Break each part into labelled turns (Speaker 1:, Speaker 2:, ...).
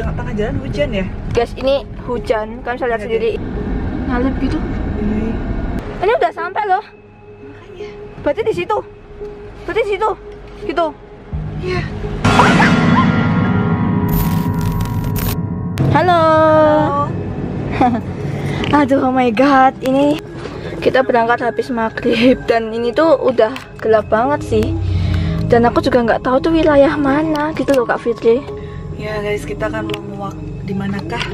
Speaker 1: Tengah jalan hujan ya?
Speaker 2: Guys, ini hujan. Kalian bisa lihat
Speaker 1: Iya,
Speaker 2: sendiri. Ngalip gitu. Ini udah sampai loh.
Speaker 1: Makanya.
Speaker 2: Berarti di situ. Berarti di situ. Gitu.
Speaker 1: Iya.
Speaker 2: Halo. Aduh, oh my god. Ini kita berangkat habis maghrib dan ini tuh udah gelap banget sih. Dan aku juga nggak tahu tuh wilayah mana gitu loh Kak Fitri.
Speaker 1: Ya guys, kita akan menguak di manakah?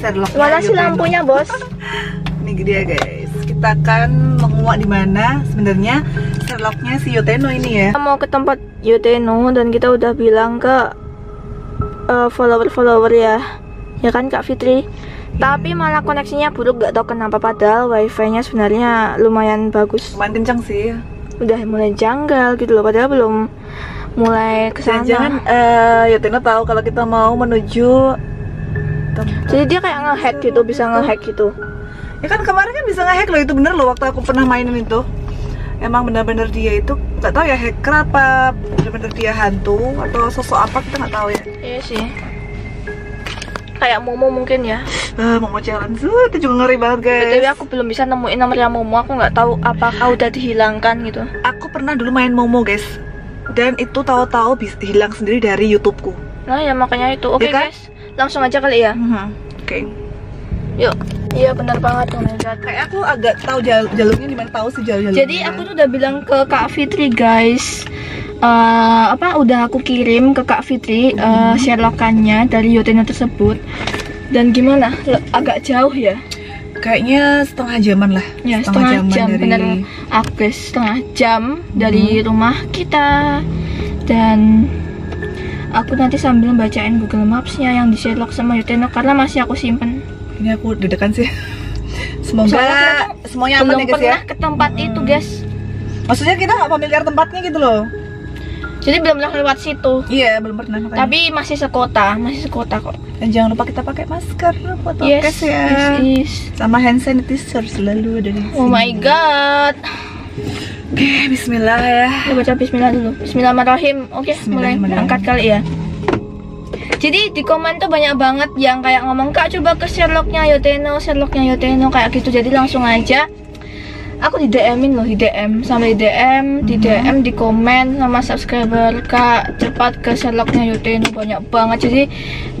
Speaker 1: Sherlock.
Speaker 2: Mana sih lampunya, Bos?
Speaker 1: Ini dia guys. Kita akan menguak di mana sebenarnya Sherlocknya si Yoteno ini ya.
Speaker 2: Kita mau ke tempat Yoteno dan kita udah bilang ke uh, follower-follower ya. Ya kan Kak Fitri? Tapi malah koneksinya buruk gak tau kenapa padahal wifi-nya sebenarnya lumayan bagus.
Speaker 1: Lumayan kencang sih.
Speaker 2: Udah mulai janggal gitu loh padahal belum mulai ke sana.
Speaker 1: Jangan eh Yoteno tahu kalau kita mau menuju tempat.
Speaker 2: Jadi dia kayak ngehack gitu, bisa ngehack gitu.
Speaker 1: Ya kan kemarin kan bisa ngehack loh itu bener loh waktu aku pernah mainin itu. Emang bener-bener dia itu nggak tahu ya hacker apa bener-bener dia hantu atau sosok apa kita nggak tahu ya.
Speaker 2: Iya sih. Kayak Momo mungkin ya.
Speaker 1: Ah, mau jalan tuh itu juga ngeri banget guys.
Speaker 2: BTW aku belum bisa nemuin nomornya Momo, aku nggak tahu apakah udah dihilangkan gitu.
Speaker 1: Aku pernah dulu main Momo guys. Dan itu tahu-tahu bisa hilang sendiri dari YouTubeku.
Speaker 2: Nah ya makanya itu. Oke
Speaker 1: Ya kan?
Speaker 2: guys, langsung aja kali ya.
Speaker 1: Mhm. Oke.
Speaker 2: Yuk. Iya benar banget God.
Speaker 1: Kayak aku agak tahu jal jalurnya di mana tahu sih jalur-jalurnya.
Speaker 2: Jadi aku tuh udah bilang ke Kak Fitri guys. eh, apa udah aku kirim ke Kak Fitri uh, Sherlockannya dari Yoteno tersebut dan gimana agak jauh ya
Speaker 1: kayaknya setengah jaman lah.
Speaker 2: ya setengah, jam
Speaker 1: dari
Speaker 2: bener setengah jam dari rumah kita dan aku nanti sambil bacain Google Maps-nya yang di Sherlock sama Yoteno karena masih aku simpen
Speaker 1: ini aku deg-degan sih. Semoga
Speaker 2: Soalnya
Speaker 1: semuanya aman ya guys ya.
Speaker 2: pernah ke tempat itu guys
Speaker 1: Maksudnya kita nggak familiar tempatnya gitu loh.
Speaker 2: Jadi belum pernah lewat situ
Speaker 1: Iya, belum pernah makanya.
Speaker 2: tapi masih sekota masih sekota kok
Speaker 1: Dan jangan lupa kita pakai masker foto
Speaker 2: yes,
Speaker 1: ya.
Speaker 2: yes, yes.
Speaker 1: Sama hand sanitizer selalu ada di sini.
Speaker 2: Oh my god.
Speaker 1: Oke, bismillah ya.
Speaker 2: Kita baca bismillah dulu. Bismillahirrahmanirrahim. Oke, mulai
Speaker 1: Bismillahirrahmanirrahim.
Speaker 2: angkat kali ya. Jadi di komen tuh banyak banget yang kayak ngomong Kak coba ke Sherlocknya Yoteno, Sherlocknya Yoteno kayak gitu. Jadi langsung aja aku di DM-in loh di DM sampai di DM di DM di komen sama subscriber Kak. Cepat ke Sherlocknya Yoteno banyak banget. Jadi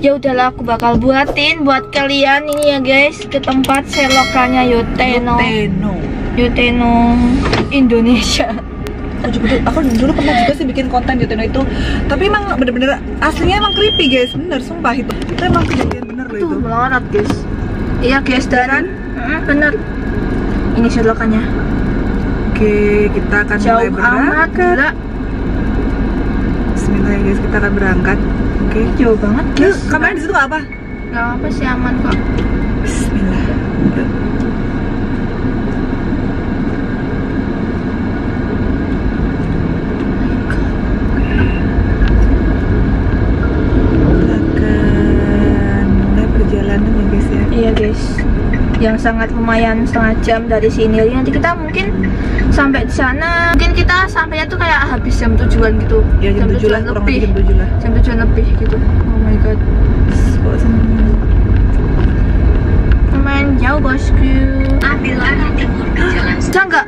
Speaker 2: ya udahlah aku bakal buatin buat kalian ini ya guys. Ke tempat Sherlockannya Yoteno
Speaker 1: Teno.
Speaker 2: Yoteno Indonesia.
Speaker 1: Aku juga dulu, aku dulu pernah juga sih bikin konten di Teno itu. Tapi emang bener-bener aslinya emang creepy guys, bener sumpah itu. Itu emang kejadian bener loh itu.
Speaker 2: guys. Iya guys dan Mm, bener ini Sherlockannya
Speaker 1: Oke, kita akan mulai
Speaker 2: jauh amat
Speaker 1: berangkat.
Speaker 2: gila
Speaker 1: Bismillah ya guys, kita akan berangkat. Oke.
Speaker 2: jauh banget guys
Speaker 1: kameranya di situ apa?
Speaker 2: nggak apa sih aman kok
Speaker 1: Bismillah. Yuk. akan mulai perjalanan ya guys ya
Speaker 2: iya guys yang sangat lumayan setengah jam dari sini. Jadi nanti kita mungkin sampai di sana. Mungkin kita sampainya tuh kayak habis jam tujuan gitu.
Speaker 1: Ya jam, lah kurang lebih. jam tujuh lah
Speaker 2: jam tujuan lebih gitu. Oh my god. Lumayan jauh bosku.
Speaker 3: Ambil arah timur jalan
Speaker 2: bisa nggak?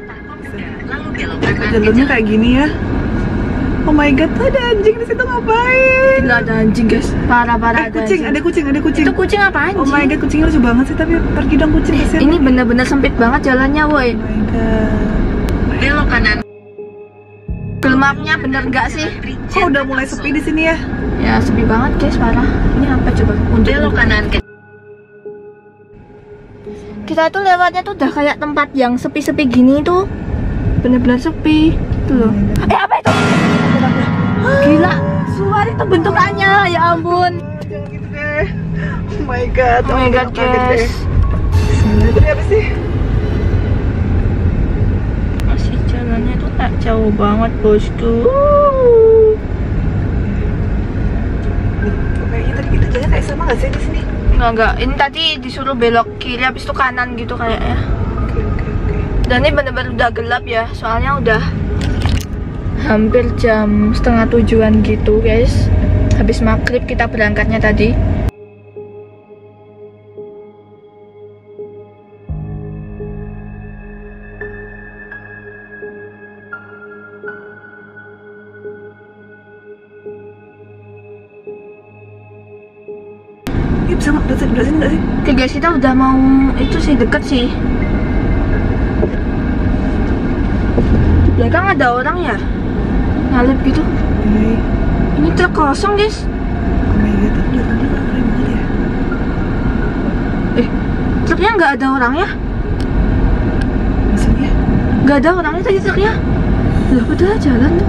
Speaker 1: Jalurnya kayak gini ya oh my god ada anjing di situ ngapain?
Speaker 2: Gila ada anjing guys. Parah parah
Speaker 1: eh kucing ada kucing ada kucing.
Speaker 2: Itu kucing apa anjing?
Speaker 1: Oh my god kucingnya lucu banget sih tapi pergi dong kucing kasihan
Speaker 2: ini bener-bener sempit banget jalannya woi.
Speaker 1: Oh my god.
Speaker 3: Belok kanan.
Speaker 2: Google mapnya bener nggak sih?
Speaker 1: Kok udah mulai sepi di sini ya?
Speaker 2: Ya sepi banget guys parah. Ini apa coba? Untuk
Speaker 3: belok kanan.
Speaker 2: kita tuh lewatnya tuh udah kayak tempat yang sepi-sepi gini tuh. Bener-bener sepi tuh loh. Eh apa gila suara itu bentukannya ya ampun
Speaker 1: jangan gitu deh oh my god
Speaker 2: oh my god
Speaker 1: kaget deh.
Speaker 2: guys
Speaker 1: itu apa sih
Speaker 2: masih jalannya tuh tak jauh banget bosku
Speaker 1: kayaknya tadi kita jalan kayak sama gak sih di sini
Speaker 2: Enggak, enggak. Ini tadi disuruh belok kiri, habis itu kanan gitu kayaknya.
Speaker 1: oke oke oke
Speaker 2: Dan ini bener-bener udah gelap ya, soalnya udah hampir jam setengah tujuan gitu guys habis maghrib kita berangkatnya tadi Oke guys sih? Kita udah mau itu sih deket sih. Belakang ada orang ya? Nyalip gitu.
Speaker 1: Iya.
Speaker 2: Ini truk kosong guys.
Speaker 1: Oh my god, tapi keren banget ya.
Speaker 2: Eh, truknya nggak ada orangnya?
Speaker 1: Maksudnya
Speaker 2: Nggak ada orangnya tadi truknya. Lah padahal jalan tuh.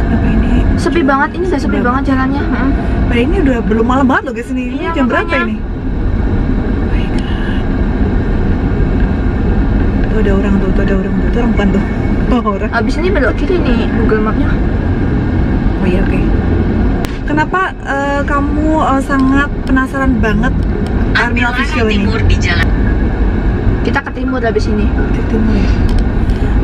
Speaker 1: kenapa ini?
Speaker 2: Sepi banget, ini udah sepi
Speaker 1: Sepi
Speaker 2: banget jalannya. Mm.
Speaker 1: Padahal ini udah belum malam banget loh guys ini. Ini
Speaker 2: Iya,
Speaker 1: jam berapa
Speaker 2: makanya.
Speaker 1: ini? Oh my god. Tuh ada orang tuh, tuh ada orang tuh. Tuh orang bukan tuh. Oh, orang.
Speaker 2: Abis ini belok kiri nih Google Mapnya.
Speaker 1: Oh iya oke. Kenapa eh, kamu eh, sangat penasaran banget Army Official ini?
Speaker 3: timur di jalan.
Speaker 2: Kita ke timur abis ini.
Speaker 1: Di timur ya.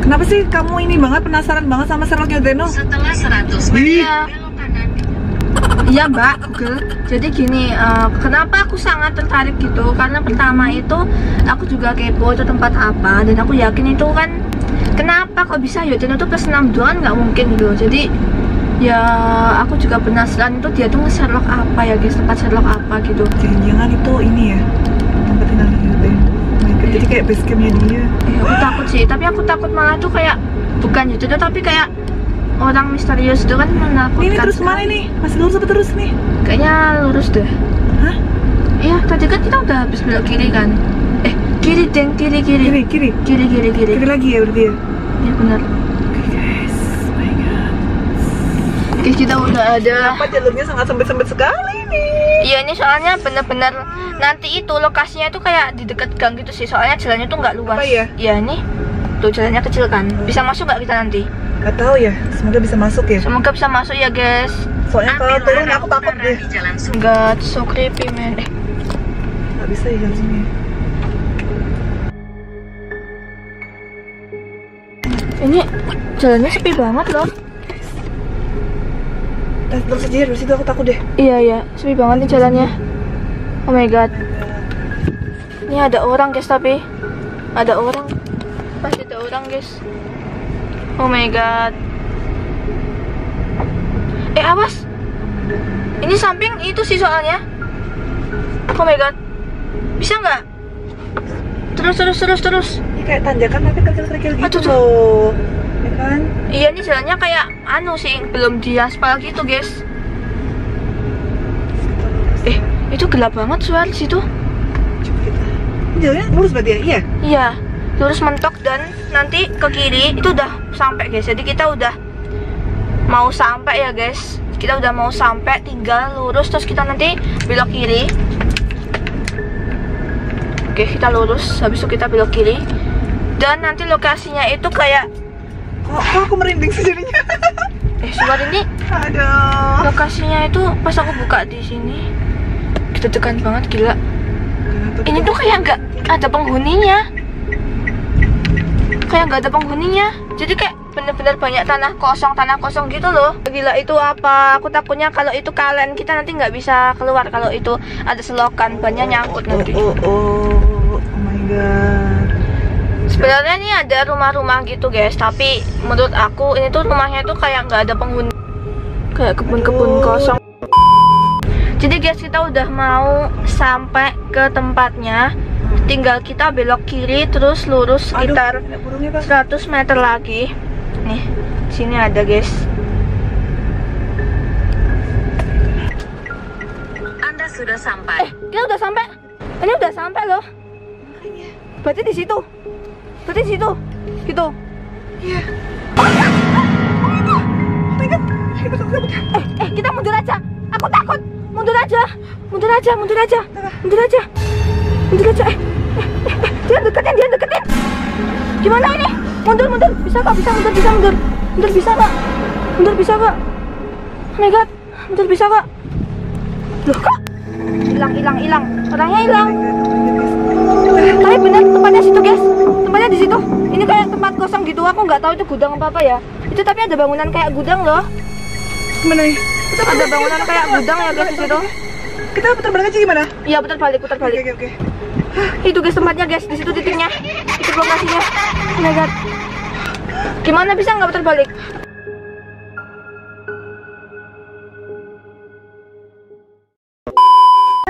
Speaker 1: Kenapa sih kamu ini banget penasaran banget sama Sherlock Yodeno?
Speaker 3: Setelah 100 meter,
Speaker 2: Iya.
Speaker 3: belok kanan.
Speaker 2: Iya mbak, Google. Jadi gini, eh, kenapa aku sangat tertarik gitu? Karena pertama itu aku juga kepo itu tempat apa dan aku yakin itu kan kenapa kok bisa Yodeno tuh plus 6 doang nggak mungkin gitu. Jadi ya aku juga penasaran itu dia tuh nge-Sherlock apa ya guys, tempat Sherlock apa gitu.
Speaker 1: Jangan-jangan itu ini ya tempat tinggalnya Yodeno. Oh jadi kayak base campnya dia.
Speaker 2: Eh, aku takut sih, tapi aku takut malah tuh kayak bukan Yodeno tapi kayak orang misterius itu kan menakutkan.
Speaker 1: Ini, ini terus
Speaker 2: ke
Speaker 1: mana nih? Masih lurus apa terus nih?
Speaker 2: Kayaknya lurus deh.
Speaker 1: Hah?
Speaker 2: Iya, tadi kan kita udah habis belok kiri kan. Kiri deng, kiri kiri.
Speaker 1: Kiri, kiri.
Speaker 2: Kiri kiri kiri.
Speaker 1: Kiri lagi ya berarti ya?
Speaker 2: Iya benar.
Speaker 1: Oke guys, oh my god.
Speaker 2: Oke, kita udah ada.
Speaker 1: Kenapa jalurnya sangat sempit-sempit sekali nih?
Speaker 2: Iya, ini soalnya bener-bener nanti itu lokasinya tuh kayak di dekat gang gitu sih. Soalnya jalannya tuh nggak luas.
Speaker 1: Apa ya?
Speaker 2: Iya, nih. Tuh jalannya kecil kan. Bisa masuk nggak kita nanti?
Speaker 1: Gak tahu ya, semoga bisa masuk ya.
Speaker 2: Semoga bisa masuk ya, guys.
Speaker 1: Soalnya kalau turun aku takut deh.
Speaker 3: jalan Sumber.
Speaker 2: Enggak, so creepy man. Eh,
Speaker 1: Gak bisa ya jalan sini.
Speaker 2: Ini jalannya sepi banget loh.
Speaker 1: Terus aja dari situ aku takut deh.
Speaker 2: Iya iya, sepi banget nih jalannya. Oh my god. Ini ada orang guys tapi ada orang. Pasti ada orang guys. Oh my god. Eh awas. Ini samping itu sih soalnya. Oh my god. Bisa nggak? Terus terus terus terus.
Speaker 1: Kayak tanjakan tapi kerikil-kerikil gitu
Speaker 2: Aduh,
Speaker 1: loh. Ya kan?
Speaker 2: Iya nih jalannya kayak anu sih belum diaspal gitu guys. Eh itu gelap banget suara situ.
Speaker 1: Jalannya lurus berarti ya? Iya.
Speaker 2: Iya, lurus mentok dan nanti ke kiri itu udah sampai guys. Jadi kita udah mau sampai ya guys. Kita udah mau sampai, tinggal lurus terus kita nanti belok kiri. Oke, kita lurus. Habis itu kita belok kiri. Dan nanti lokasinya itu kayak
Speaker 1: Kok, kok aku merinding sih jadinya?
Speaker 2: eh suara ini
Speaker 1: Aduh.
Speaker 2: lokasinya itu pas aku buka di sini kita tekan banget gila. Ini tuh kayak nggak ada penghuninya. Kayak nggak ada penghuninya. Jadi kayak bener-bener banyak tanah kosong, tanah kosong gitu loh. Gila itu apa? Aku takutnya kalau itu kalian kita nanti nggak bisa keluar kalau itu ada selokan banyak nyangkut
Speaker 1: oh,
Speaker 2: nanti.
Speaker 1: Oh, oh, oh, oh my god.
Speaker 2: Sebenarnya ini ada rumah-rumah gitu guys, tapi menurut aku ini tuh rumahnya tuh kayak nggak ada penghuni. Kayak kebun-kebun
Speaker 1: Aduh.
Speaker 2: kosong. Jadi guys kita udah mau sampai ke tempatnya. Tinggal kita belok kiri terus lurus
Speaker 1: Aduh,
Speaker 2: sekitar
Speaker 1: pak.
Speaker 2: 100 meter lagi. Nih, sini ada guys.
Speaker 3: Anda sudah
Speaker 2: Eh,
Speaker 3: sampai.
Speaker 2: kita udah sampai. Ini udah sampai loh. Berarti di situ. Berarti di situ. Gitu.
Speaker 1: Iya.
Speaker 2: Eh, eh, kita mundur aja. Aku takut. Mundur aja. Mundur aja, mundur aja. Mundur aja. Mundur aja. Eh, eh, eh, eh, dia deketin, dia deketin. Gimana ini? Mundur, mundur. Bisa kok, bisa mundur, bisa mundur. Mundur bisa kok. Mundur bisa kok. Oh my god. Mundur bisa kok. Loh kok? Hilang, hilang, hilang. Orangnya hilang. Tapi bener tempatnya situ guys. Tempatnya di situ. Ini kayak tempat kosong gitu. Aku nggak tahu itu gudang apa apa ya. Itu tapi ada bangunan kayak gudang loh.
Speaker 1: Gimana nih?
Speaker 2: Ada bangunan kayak gudang ya guys di situ.
Speaker 1: Kita putar balik aja gimana?
Speaker 2: Iya putar balik, putar balik.
Speaker 1: oke, oke.
Speaker 2: Itu guys tempatnya guys, di situ titiknya. Itu lokasinya. Oh my god. Gimana bisa nggak putar balik?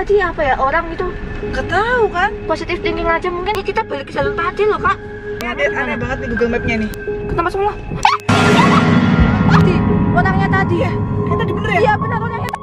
Speaker 2: Tadi apa ya orang itu
Speaker 1: Gak tahu kan?
Speaker 2: positif thinking aja mungkin ya kita balik ke jalur tadi loh kak
Speaker 1: Ini aneh, aneh banget nih Google Map-nya nih.
Speaker 2: kita masuk lah tadi orangnya tadi ya
Speaker 1: Ini tadi bener ya?
Speaker 2: iya benar orangnya